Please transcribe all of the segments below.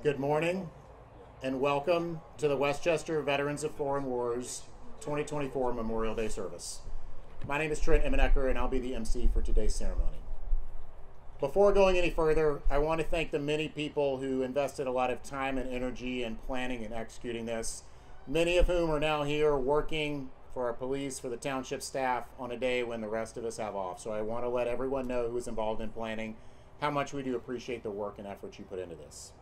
Good morning and welcome to the West Chester Veterans of Foreign Wars 2024 Memorial Day service. My name is Trent Emmenecker and I'll be the MC for today's ceremony. Before going any further, I want to thank the many people who invested a lot of time and energy in planning and executing this, many of whom are now here working for our police, for the township staff on a day when the rest of us have off. So I want to let everyone know who is involved in planning how much we do appreciate the work and effort you put into this.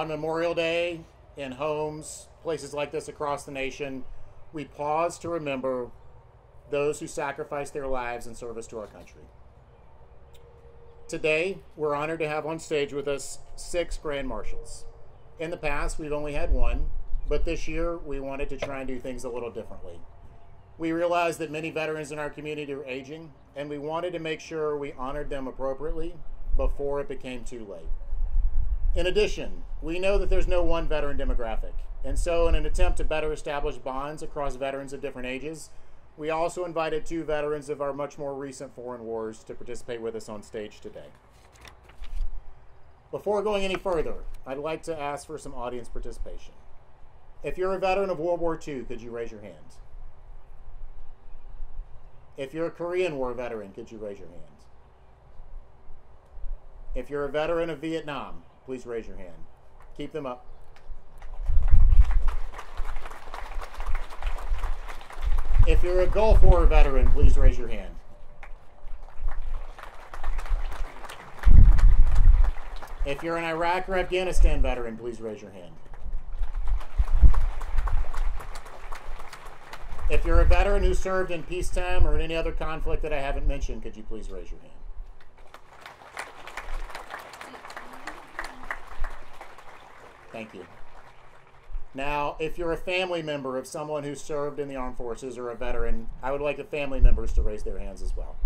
On Memorial Day, in homes, places like this across the nation, we pause to remember those who sacrificed their lives in service to our country. Today, we're honored to have on stage with us six Grand Marshals. In the past, we've only had one, but this year we wanted to try and do things a little differently. We realized that many veterans in our community are aging, and we wanted to make sure we honored them appropriately before it became too late. In addition, we know that there's no one veteran demographic, and so in an attempt to better establish bonds across veterans of different ages, we also invited two veterans of our much more recent foreign wars to participate with us on stage today. Before going any further, I'd like to ask for some audience participation. If you're a veteran of World War II, could you raise your hand? If you're a Korean War veteran, could you raise your hand? If you're a veteran of Vietnam, please raise your hand. Keep them up. If you're a Gulf War veteran, please raise your hand. If you're an Iraq or Afghanistan veteran, please raise your hand. If you're a veteran who served in peacetime or in any other conflict that I haven't mentioned, could you please raise your hand? Thank you. Now, if you're a family member of someone who served in the armed forces or a veteran, I would like the family members to raise their hands as well.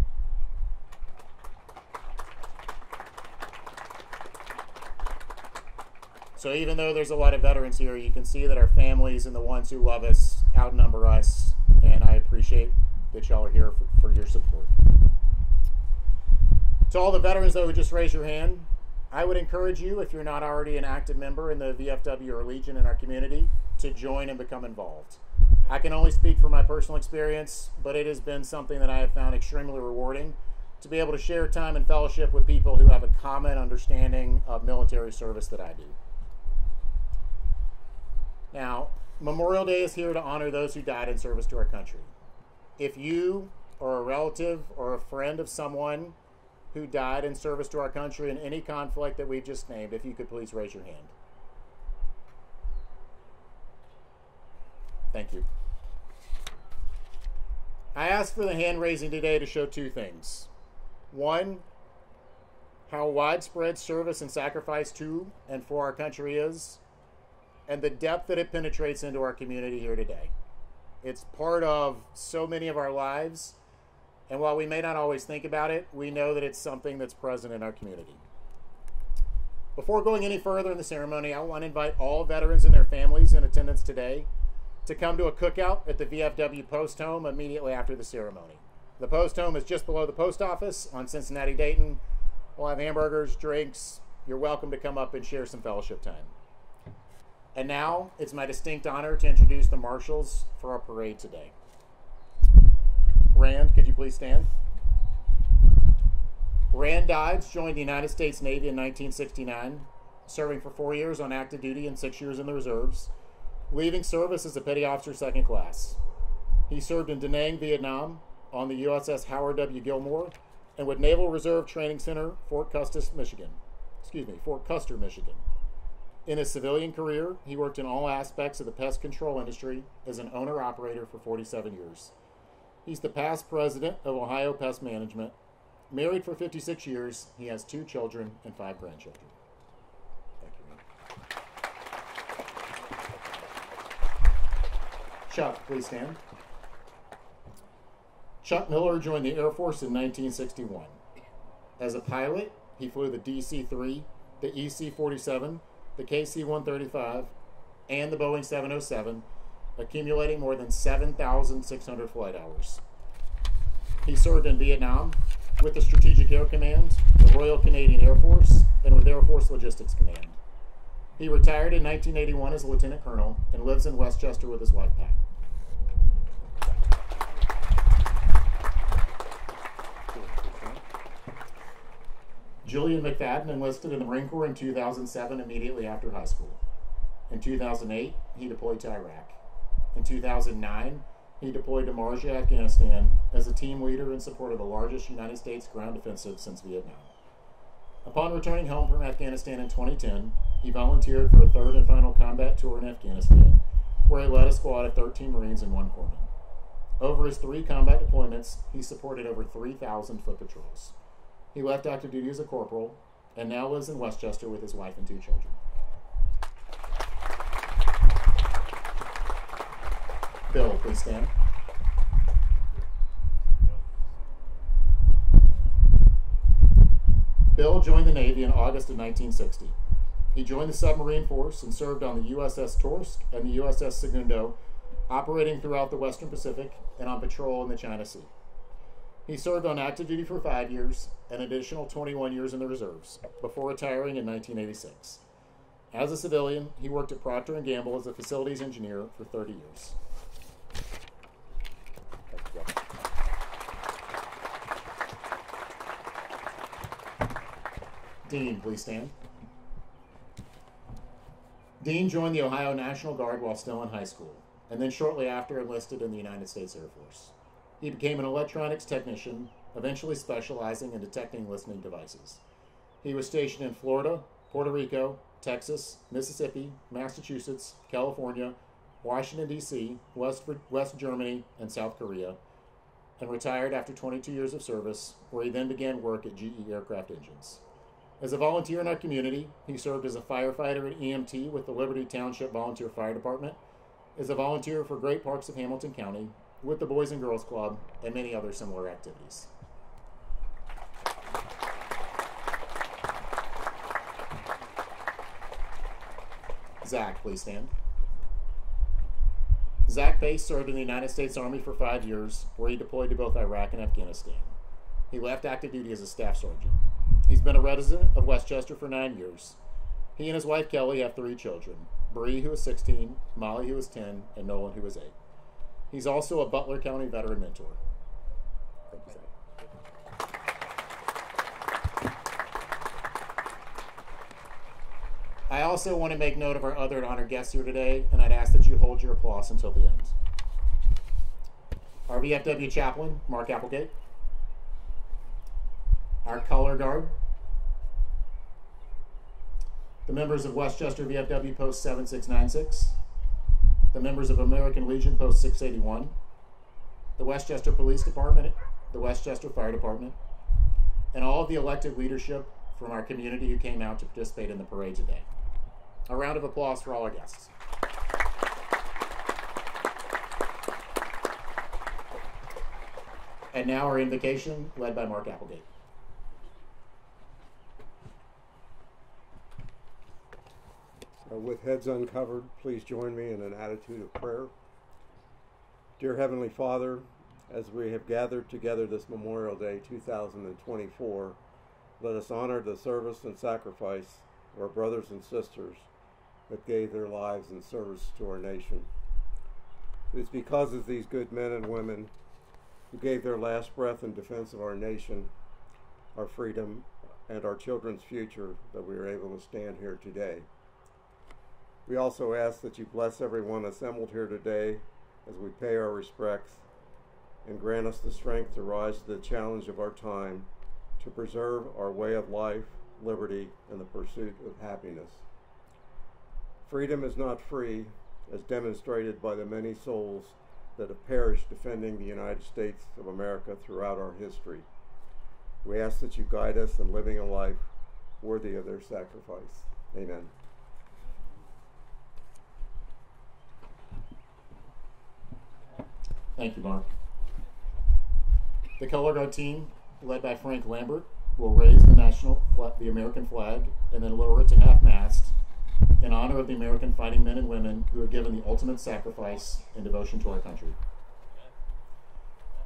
So even though there's a lot of veterans here, you can see that our families and the ones who love us outnumber us, and I appreciate that y'all are here for, for your support. To all the veterans, though, just raise your hand, I would encourage you, if you're not already an active member in the VFW or Legion in our community, to join and become involved. I can only speak from my personal experience, but it has been something that I have found extremely rewarding to be able to share time and fellowship with people who have a common understanding of military service that I do. Now, Memorial Day is here to honor those who died in service to our country. If you or a relative or a friend of someone who died in service to our country in any conflict that we've just named, if you could please raise your hand. Thank you. I asked for the hand raising today to show two things. One, how widespread service and sacrifice to and for our country is, and the depth that it penetrates into our community here today. It's part of so many of our lives and while we may not always think about it, we know that it's something that's present in our community. Before going any further in the ceremony, I want to invite all veterans and their families in attendance today to come to a cookout at the VFW Post Home immediately after the ceremony. The Post Home is just below the post office on Cincinnati Dayton. We'll have hamburgers, drinks. You're welcome to come up and share some fellowship time. And now it's my distinct honor to introduce the marshals for our parade today. Rand, could you please stand? Rand Dodge joined the United States Navy in 1969, serving for four years on active duty and six years in the reserves, leaving service as a petty officer second class. He served in Da Nang, Vietnam, on the USS Howard W. Gilmore, and with Naval Reserve Training Center, Fort Custis, Michigan. Excuse me, Fort Custer, Michigan. In his civilian career, he worked in all aspects of the pest control industry as an owner operator for 47 years. He's the past president of Ohio Pest Management. Married for 56 years, he has two children and five grandchildren. Thank you. Chuck, please stand. Chuck Miller joined the Air Force in 1961. As a pilot, he flew the DC 3, the EC 47, the KC 135, and the Boeing 707 accumulating more than 7,600 flight hours. He served in Vietnam with the Strategic Air Command, the Royal Canadian Air Force, and with Air Force Logistics Command. He retired in 1981 as a lieutenant colonel and lives in West Chester with his wife, Pat. Julian McFadden enlisted in the Marine Corps in 2007, immediately after high school. In 2008, he deployed to Iraq. In 2009, he deployed to Marja, Afghanistan, as a team leader in support of the largest United States ground offensive since Vietnam. Upon returning home from Afghanistan in 2010, he volunteered for a third and final combat tour in Afghanistan, where he led a squad of 13 Marines and one corpsman. Over his three combat deployments, he supported over 3,000 foot patrols. He left active duty as a corporal and now lives in West Chester with his wife and two children. Bill, please stand. Bill joined the Navy in August of 1960. He joined the submarine force and served on the USS Torsk and the USS Segundo, operating throughout the Western Pacific and on patrol in the China Sea. He served on active duty for five years, an additional 21 years in the reserves, before retiring in 1986. As a civilian, he worked at Procter & Gamble as a facilities engineer for 30 years. Dean, please stand. Dean joined the Ohio National Guard while still in high school, and then shortly after enlisted in the United States Air Force. He became an electronics technician, eventually specializing in detecting listening devices. He was stationed in Florida, Puerto Rico, Texas, Mississippi, Massachusetts, California, Washington, D.C., West, West Germany, and South Korea, and retired after 22 years of service, where he then began work at GE Aircraft Engines. As a volunteer in our community, he served as a firefighter at EMT with the Liberty Township Volunteer Fire Department, as a volunteer for great Parks of Hamilton County, with the Boys and Girls Club, and many other similar activities. Zach, please stand. Zach Pace served in the United States Army for five years, where he deployed to both Iraq and Afghanistan. He left active duty as a staff sergeant. He's been a resident of West Chester for nine years. He and his wife Kelly have three children Bree, who is 16, Molly, who is 10, and Nolan, who is 8. He's also a Butler County veteran mentor. I also want to make note of our other honored guests here today, and I'd ask that you hold your applause until the end. Our VFW chaplain, Mark Applegate. Our color guard. The members of West Chester VFW Post 7696 the members of American Legion Post 681, the West Chester Police Department, the West Chester Fire Department, and all of the elected leadership from our community who came out to participate in the parade today. A round of applause for all our guests. And now our invocation, led by Mark Applegate. Uh, with heads uncovered, please join me in an attitude of prayer. Dear Heavenly Father, as we have gathered together this Memorial Day 2024, let us honor the service and sacrifice of our brothers and sisters that gave their lives in service to our nation. It is because of these good men and women who gave their last breath in defense of our nation, our freedom, and our children's future that we are able to stand here today. We also ask that you bless everyone assembled here today as we pay our respects and grant us the strength to rise to the challenge of our time to preserve our way of life, liberty, and the pursuit of happiness. Freedom is not free, as demonstrated by the many souls that have perished defending the United States of America throughout our history. We ask that you guide us in living a life worthy of their sacrifice. Amen. Thank you, Mark. The color guard team, led by Frank Lambert, will raise the national, the American flag, and then lower it to half mast in honor of the American fighting men and women who have given the ultimate sacrifice in devotion to our country.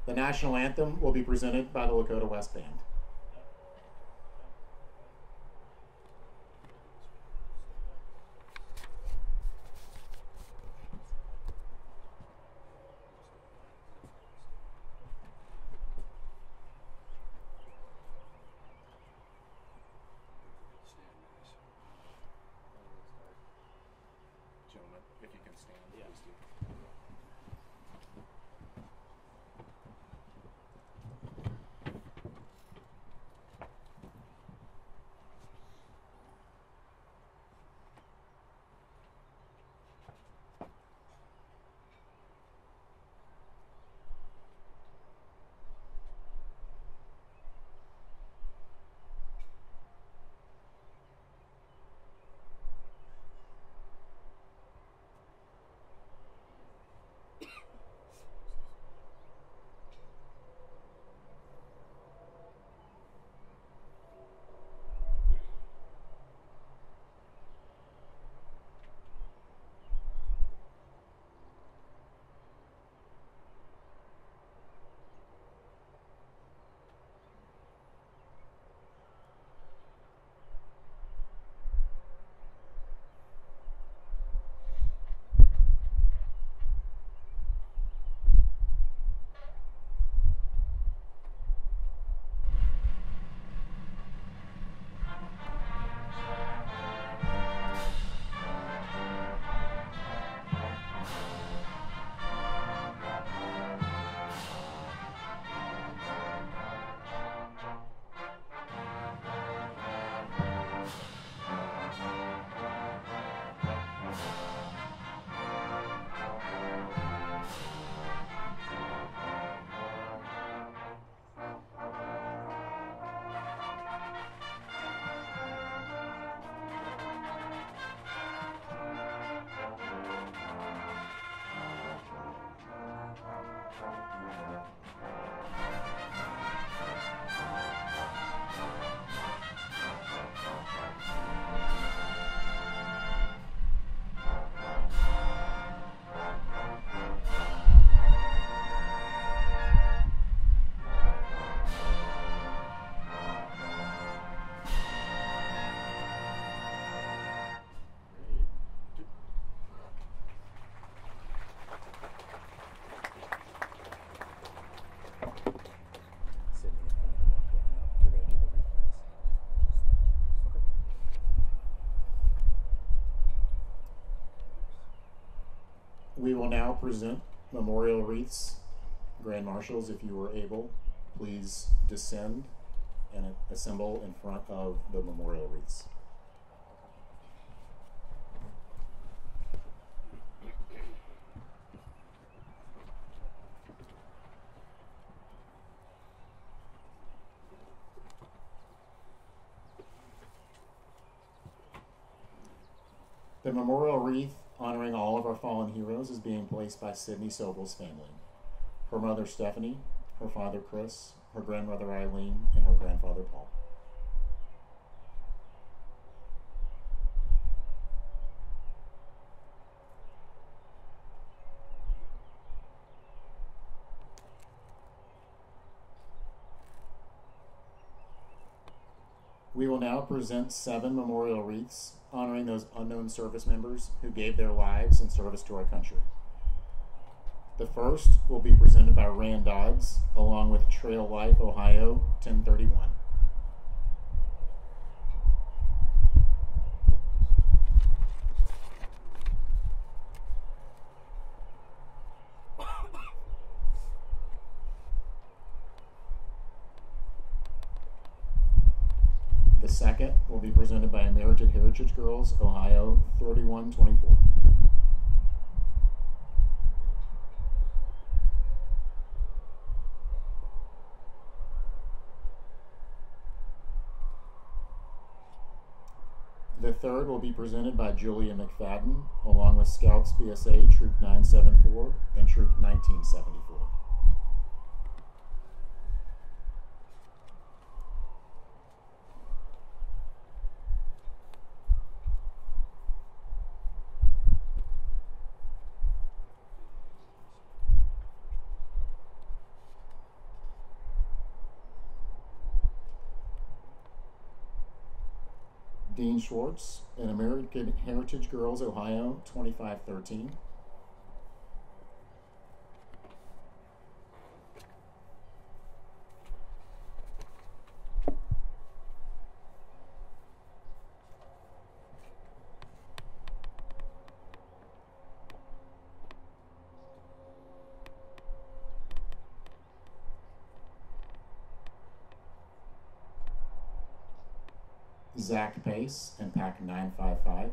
The national anthem will be presented by the Lakota West Band. We will now present memorial wreaths. Grand Marshals, if you were able, please descend and assemble in front of the memorial wreaths. The memorial wreath honoring all of our fallen heroes is being placed by Sydney Sobel's family. Her mother Stephanie, her father Chris, her grandmother Eileen, and her grandfather Paul. We will now present seven memorial wreaths honoring those unknown service members who gave their lives in service to our country. The first will be presented by Rand Dodds along with Trail Life Ohio 1031. The second will be presented by Girls, Ohio 3124. The third will be presented by Julia McFadden, along with Scouts BSA Troop 974 and Troop 1974. Dean Schwartz in American Heritage Girls, Ohio, 2513. Zach Pace and pack 955.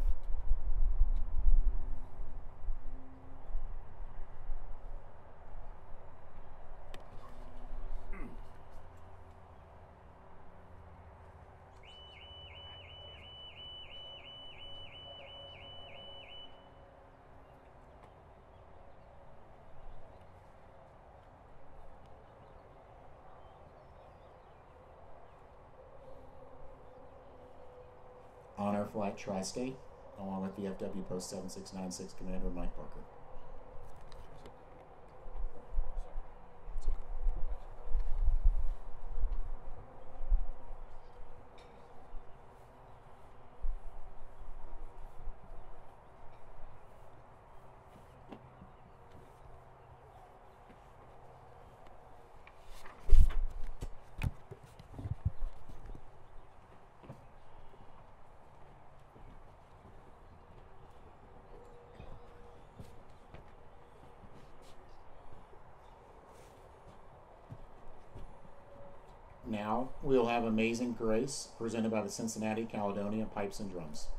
Honor Flight Tri State, along with the FW Post 7696 Commander Mike Barker. Now we'll have Amazing Grace presented by the Cincinnati Caledonia Pipes and Drums.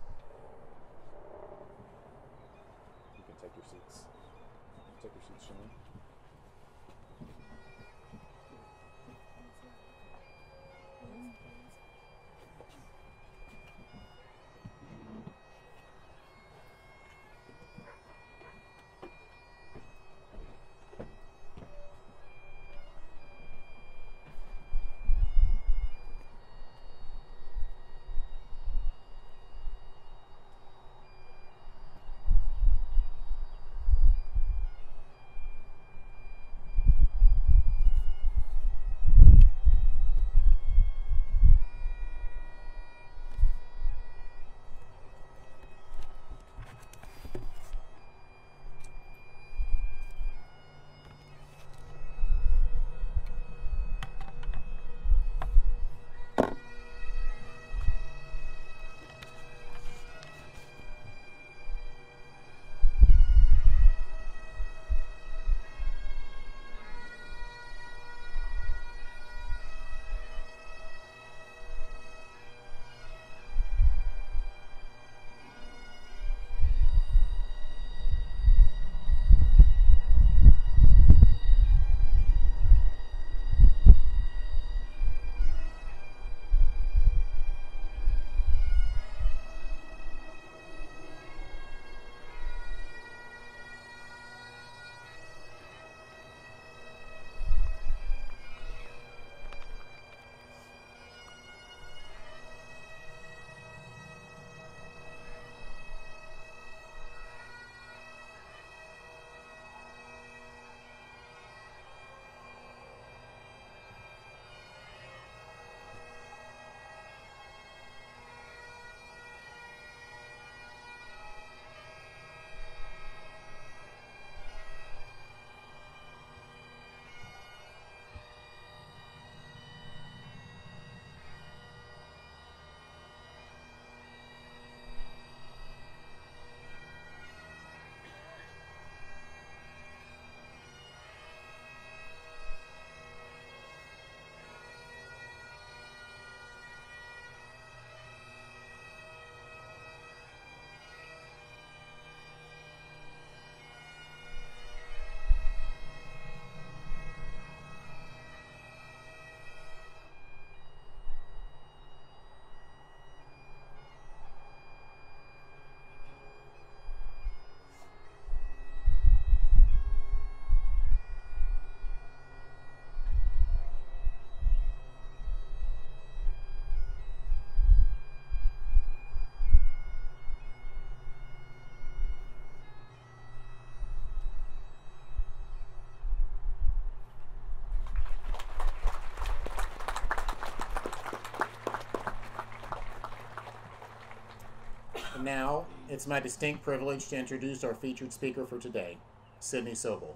Now, it's my distinct privilege to introduce our featured speaker for today, Sydney Sobel.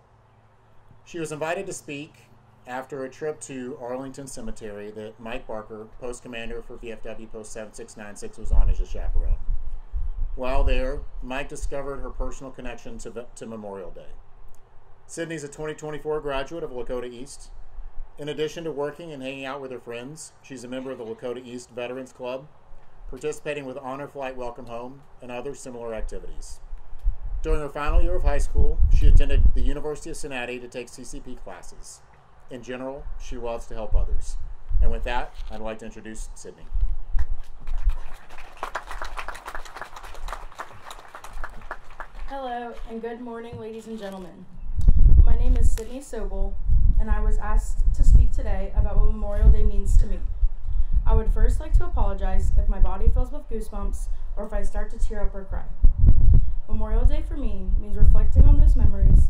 She was invited to speak after a trip to Arlington Cemetery that Mike Barker, post commander for VFW Post 7696, was on as a chaperone. While there, Mike discovered her personal connection to, to Memorial Day. Sydney's a 2024 graduate of Lakota East. In addition to working and hanging out with her friends, she's a member of the Lakota East Veterans Club, participating with Honor Flight Welcome Home and other similar activities. During her final year of high school, she attended the University of Cincinnati to take CCP classes. In general, she loves to help others. And with that, I'd like to introduce Sydney. Hello, and good morning, ladies and gentlemen. My name is Sydney Sobel, and I was asked to speak today about what Memorial Day means to me. I would first like to apologize if my body fills with goosebumps or if I start to tear up or cry. Memorial Day for me means reflecting on those memories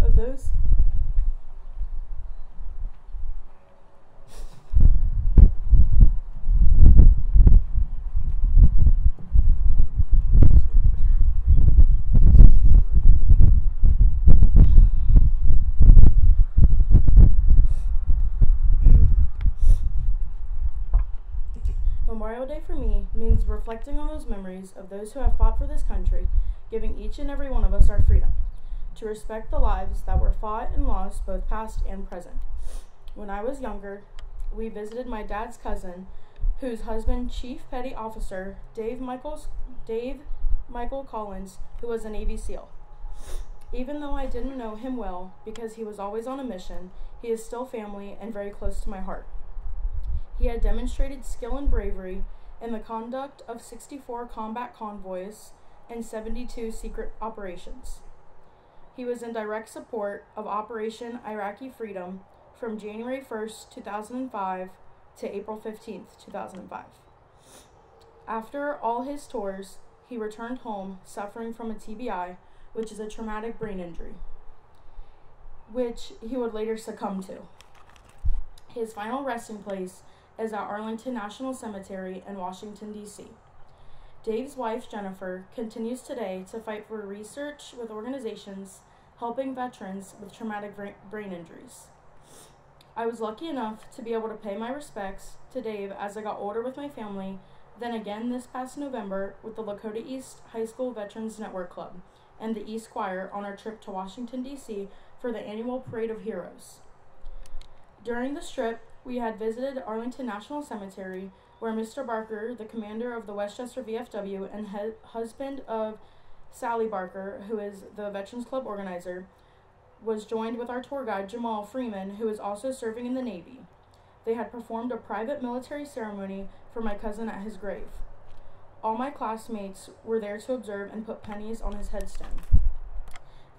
of those Memorial Day for me means reflecting on those memories of those who have fought for this country, giving each and every one of us our freedom, to respect the lives that were fought and lost, both past and present. When I was younger, we visited my dad's cousin, whose husband, Chief Petty Officer Dave Michaels, Dave Michael Collins, who was a Navy SEAL. Even though I didn't know him well because he was always on a mission, he is still family and very close to my heart. He had demonstrated skill and bravery in the conduct of 64 combat convoys and 72 secret operations. He was in direct support of Operation Iraqi Freedom from January 1st, 2005 to April 15th, 2005. After all his tours, he returned home suffering from a TBI, which is a traumatic brain injury, which he would later succumb to. His final resting place is at Arlington National Cemetery in Washington, D.C. Dave's wife, Jennifer, continues today to fight for research with organizations helping veterans with traumatic brain injuries. I was lucky enough to be able to pay my respects to Dave as I got older with my family, then again this past November with the Lakota East High School Veterans Network Club and the East Choir on our trip to Washington, D.C. for the annual Parade of Heroes. During this trip, we had visited Arlington National Cemetery, where Mr. Barker, the commander of the West Chester VFW and he- husband of Sally Barker, who is the Veterans Club organizer, was joined with our tour guide Jamal Freeman, who is also serving in the Navy. They had performed a private military ceremony for my cousin at his grave. All my classmates were there to observe and put pennies on his headstone.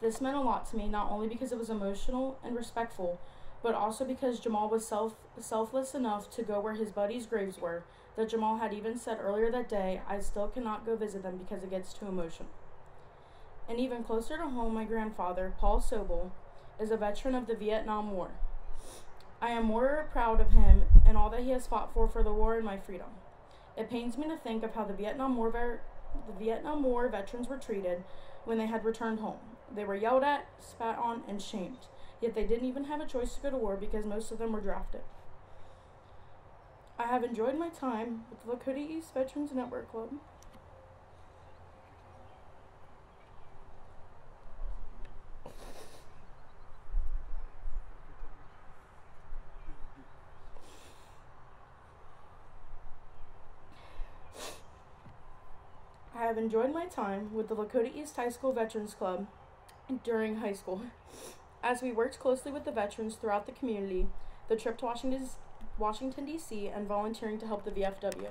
This meant a lot to me, not only because it was emotional and respectful, but also because Jamal was self selfless enough to go where his buddies' graves were. That Jamal had even said earlier that day, I still cannot go visit them because it gets too emotional. And even closer to home, my grandfather, Paul Sobel, is a veteran of the Vietnam War. I am more proud of him and all that he has fought for for the war and my freedom. It pains me to think of how the Vietnam War ver- the Vietnam War veterans were treated when they had returned home. They were yelled at, spat on, and shamed. Yet they didn't even have a choice to go to war because most of them were drafted. I have enjoyed my time with the Lakota East Veterans Network Club. I have enjoyed my time with the Lakota East High School Veterans Club during high school. As we worked closely with the veterans throughout the community, the trip to Washington, Washington D.C., and volunteering to help the VFW.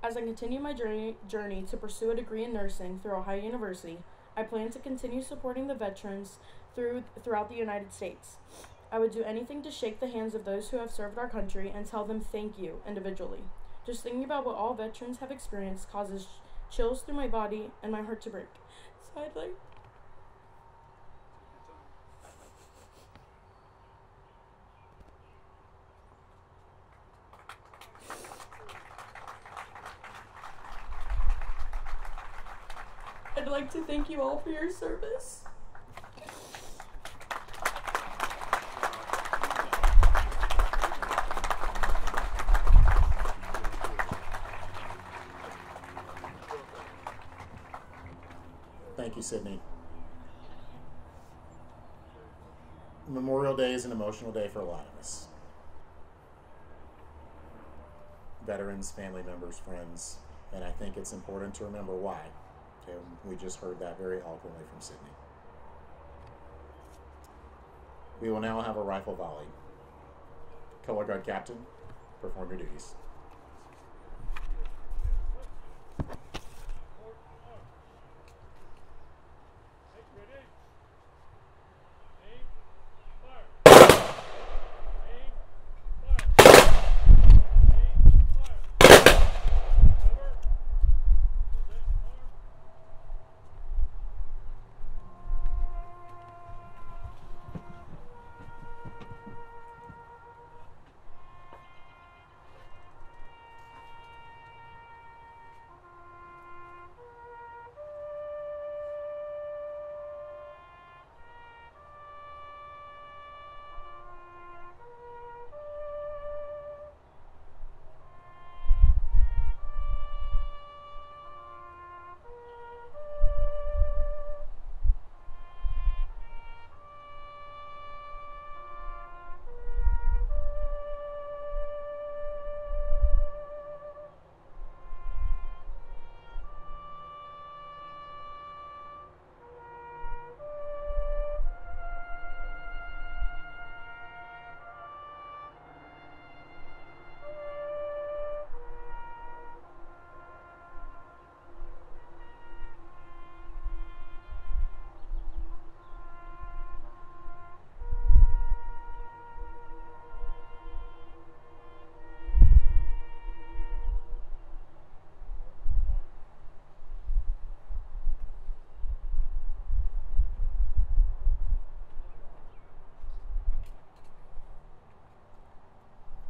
As I continue my journey, journey to pursue a degree in nursing through Ohio University, I plan to continue supporting the veterans through, throughout the United States. I would do anything to shake the hands of those who have served our country and tell them thank you individually. Just thinking about what all veterans have experienced causes chills through my body and my heart to break. So like I'd like to thank you all for your service. Thank you, Sydney. Memorial Day is an emotional day for a lot of us. Veterans, family members, friends, and I think it's important to remember why. Okay, we just heard that very eloquently from Sydney. We will now have a rifle volley. Color Guard Captain, perform your duties.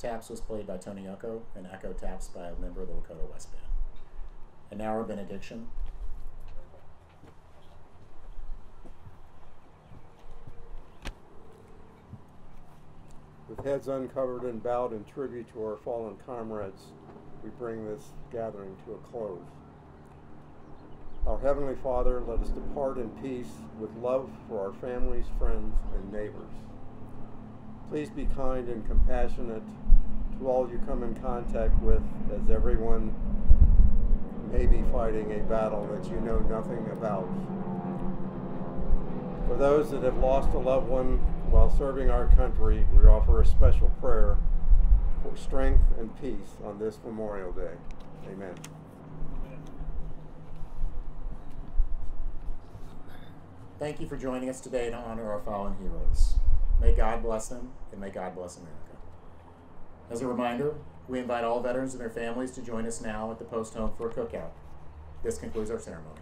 Taps was played by Tony Echo, and Echo Taps by a member of the Lakota West Band. And now our benediction. With heads uncovered and bowed in tribute to our fallen comrades, we bring this gathering to a close. Our Heavenly Father, let us depart in peace with love for our families, friends, and neighbors. Please be kind and compassionate to all you come in contact with, as everyone may be fighting a battle that you know nothing about. For those that have lost a loved one while serving our country, we offer a special prayer for strength and peace on this Memorial Day. Amen. Thank you for joining us today to honor our fallen heroes. May God bless them, and may God bless America. As a reminder, we invite all veterans and their families to join us now at the post home for a cookout. This concludes our ceremony.